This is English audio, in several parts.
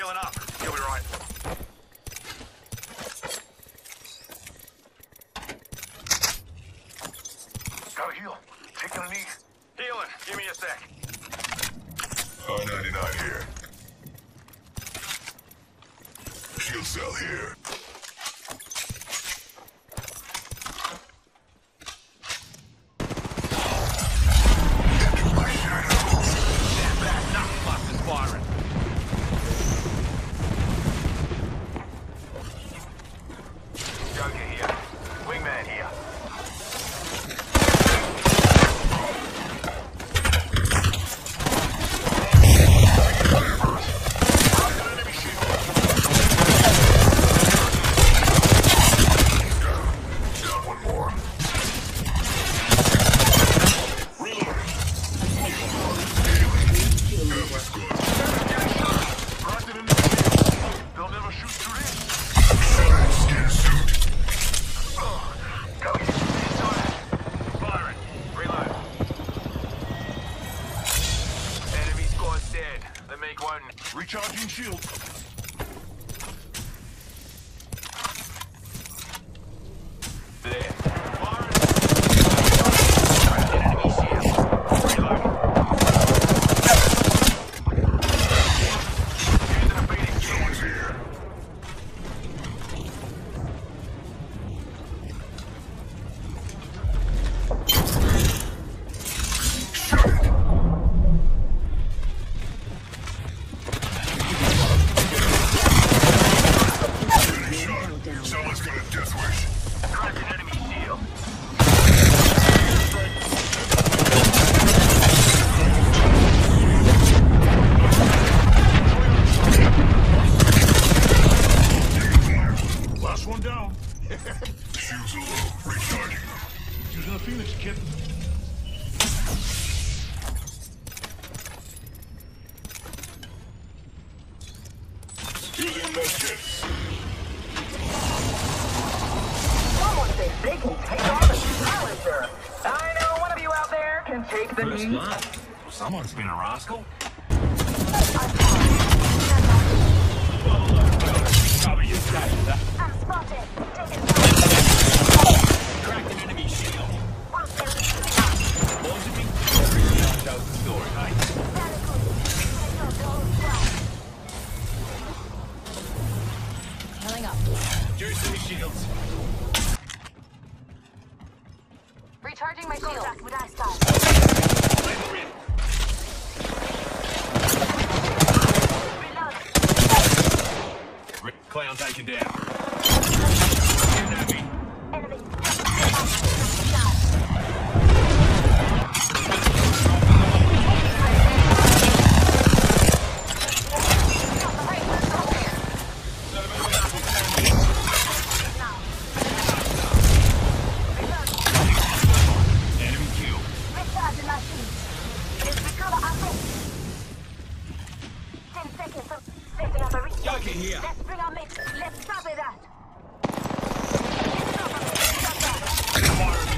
Healing up. You'll be right. Recharging shield. Come on, Spinner Rascal. Cover your. I'm spotted. It enemy out the door, up. Shields. Recharging my shield. Contact with Astar. Clown taken down.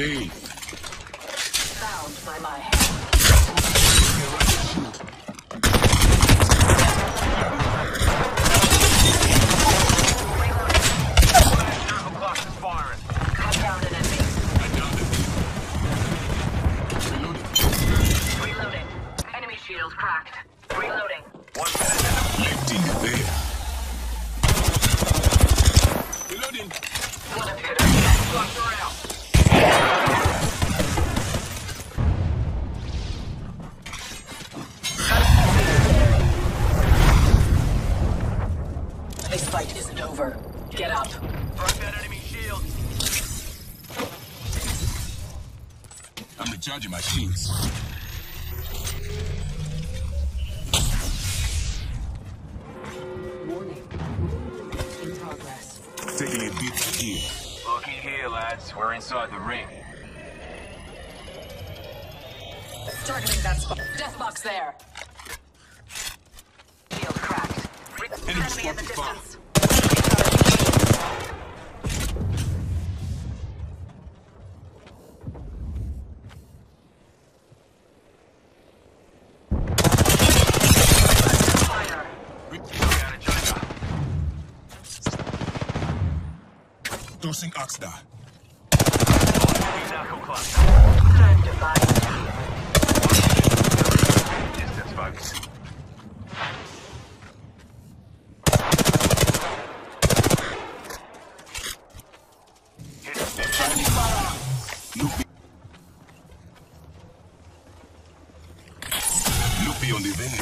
bound by my hand. Knuckle cluster's firing. Cut down an enemy. Reloading. Enemy shield cracked. Reloading. Get up. Broke that enemy shield. I'm recharging my shields. Warning. In progress. Taking a deep here. Looky here, lads. We're inside the ring. Targeting that spot. Death box there. Shield cracked. Enemy spotted far. Fire. Got a Joker. Folks. Hit Look. Look the veil.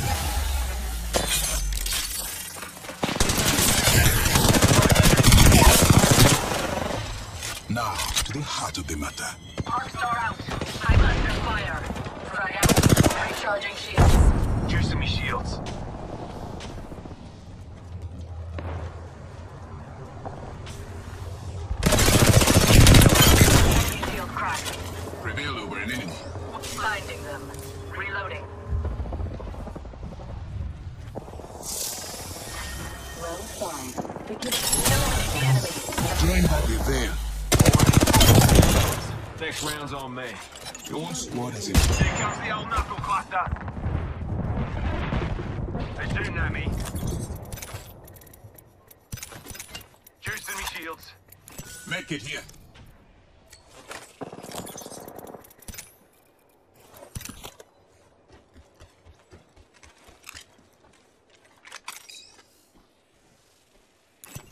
The heart of the matter. Arc star out. I'm under fire. Frag out. Recharging shields. Juicing me shields. Next round's on me. Your squad is in. Here comes the old knuckle cluster. They do know me. Juicing me shields. Make it here.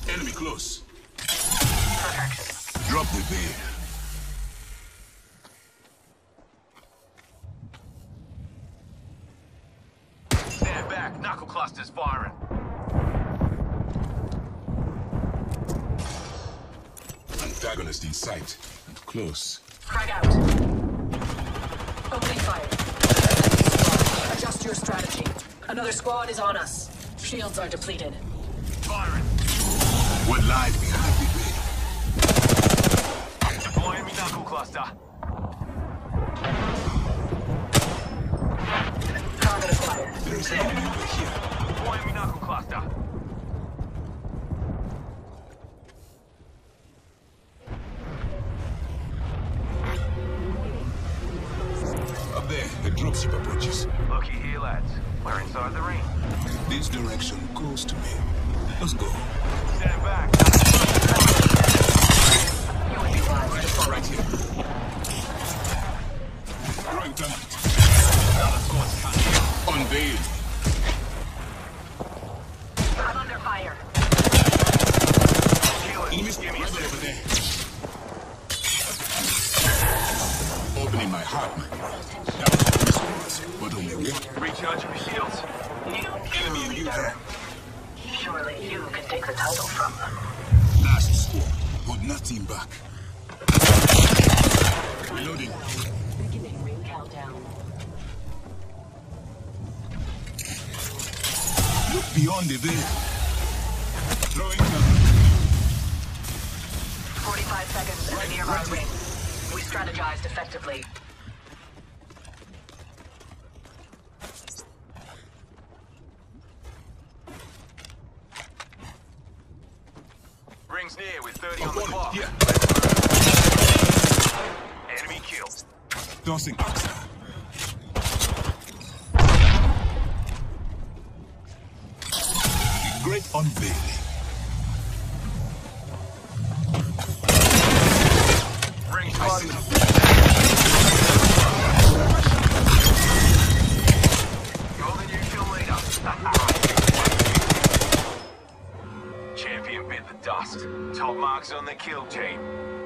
Enemy close. Drop the veil. Antagonist in sight and close. Frag out. Opening fire. Adjust your strategy. Another squad is on us. Shields are depleted. Firing. What lies behind the veil? Deploying me knuckle cluster. Target acquired. There is enemy over here. Deploying me knuckle cluster. Recharging me shields. Enemy in there. Surely you can take the title from them. Last squad. Hold nothing back. Reloading. Beginning ring countdown. Look beyond the veil. Throwing thermite. 45 seconds and a nearby ring. We strategized effectively. Tossing. Great unveiling. Champion bit the dust. Top marks on the kill team.